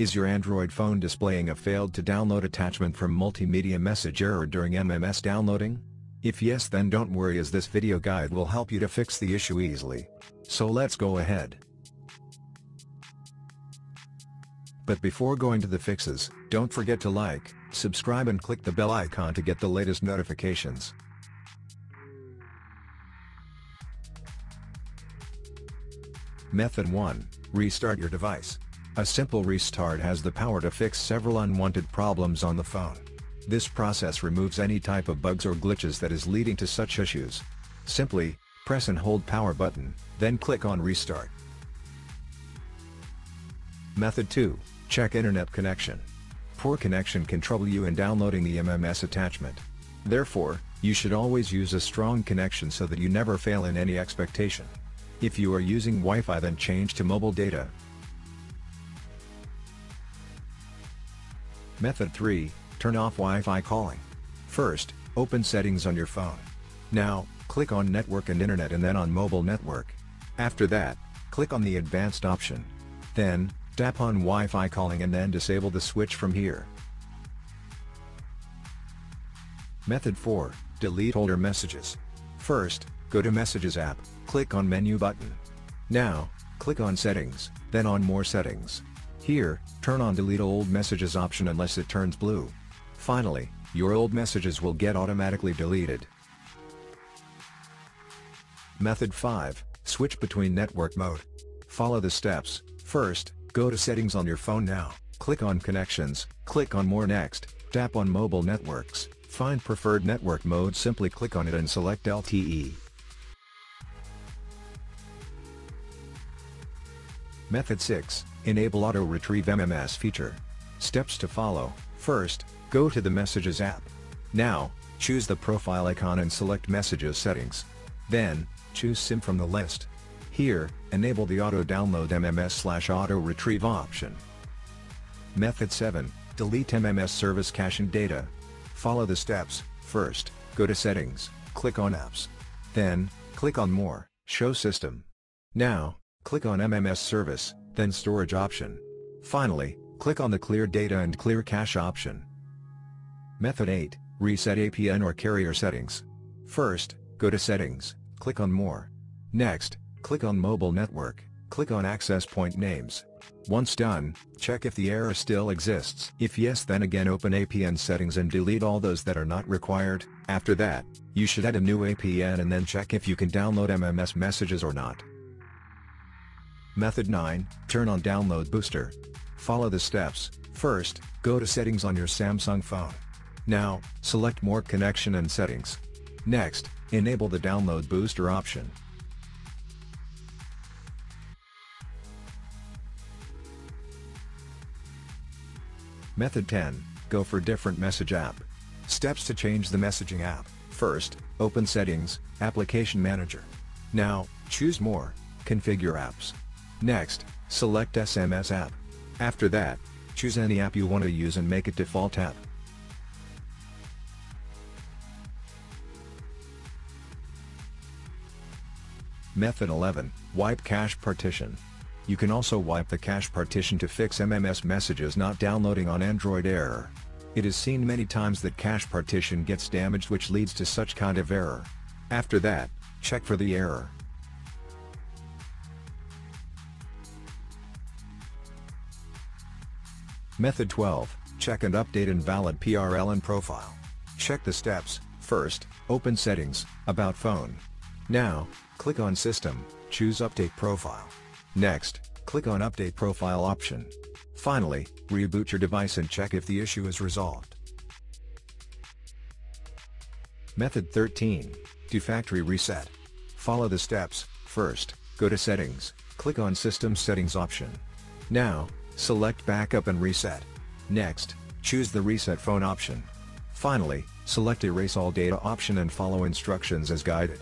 Is your Android phone displaying a failed to download attachment from multimedia message error during MMS downloading? If yes then don't worry as this video guide will help you to fix the issue easily. So let's go ahead. But before going to the fixes, don't forget to like, subscribe and click the bell icon to get the latest notifications. Method 1. Restart your device. A simple restart has the power to fix several unwanted problems on the phone. This process removes any type of bugs or glitches that is leading to such issues. Simply, press and hold power button, then click on restart. Method 2. Check internet connection. Poor connection can trouble you in downloading the MMS attachment. Therefore, you should always use a strong connection so that you never fail in any expectation. If you are using Wi-Fi then change to mobile data. Method 3, turn off Wi-Fi calling. First, open settings on your phone. Now, click on network and internet and then on mobile network. After that, click on the advanced option. Then, tap on Wi-Fi calling and then disable the switch from here. Method 4, delete older messages. First, go to Messages app, click on Menu button. Now, click on Settings, then on More Settings. Here, turn on Delete Old Messages option unless it turns blue. Finally, your old messages will get automatically deleted. Method 5, switch between network mode. Follow the steps, first, go to Settings on your phone now, click on Connections, click on More next, tap on Mobile Networks, find preferred network mode simply click on it and select LTE. Method 6, Enable Auto Retrieve MMS feature. Steps to follow, first, go to the Messages app. Now, choose the profile icon and select Messages settings. Then, choose SIM from the list. Here, enable the Auto Download MMS slash Auto Retrieve option. Method 7, Delete MMS Service Cache and Data. Follow the steps, first, go to Settings, click on Apps. Then, click on More, Show System. Now, Click on MMS Service, then Storage option. Finally, click on the Clear Data and Clear Cache option. Method 8, Reset APN or Carrier Settings. First, go to Settings, click on More. Next, click on Mobile Network, click on Access Point Names. Once done, check if the error still exists. If yes then again open APN settings and delete all those that are not required. After that, you should add a new APN and then check if you can download MMS messages or not. Method 9, turn on Download Booster. Follow the steps, first, go to Settings on your Samsung phone. Now, select More Connection and Settings. Next, enable the Download Booster option. Method 10, go for different message app. Steps to change the messaging app. First, open Settings, Application Manager. Now, choose More, Configure Apps. Next, select SMS app. After that, choose any app you want to use and make it default app. Method 11, Wipe Cache Partition. You can also wipe the cache partition to fix MMS messages not downloading on Android error. It is seen many times that cache partition gets damaged which leads to such kind of error. After that, check for the error. Method 12, check and update invalid PRL and profile. Check the steps, first, open settings, about phone. Now, click on system, choose update profile. Next, click on update profile option. Finally, reboot your device and check if the issue is resolved. Method 13, do factory reset. Follow the steps, first, go to settings, click on system settings option. Now, Select Backup and Reset. Next, choose the Reset Phone option. Finally, select Erase All Data option and follow instructions as guided.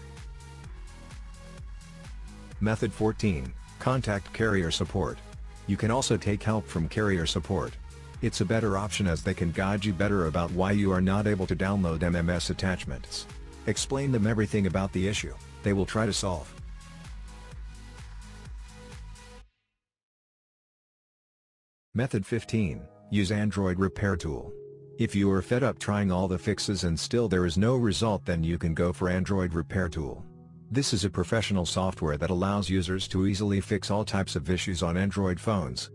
Method 14, Contact Carrier Support. You can also take help from carrier support. It's a better option as they can guide you better about why you are not able to download MMS attachments. Explain them everything about the issue, they will try to solve. Method 15, use Android Repair Tool. If you are fed up trying all the fixes and still there is no result then you can go for Android Repair Tool. This is a professional software that allows users to easily fix all types of issues on Android phones.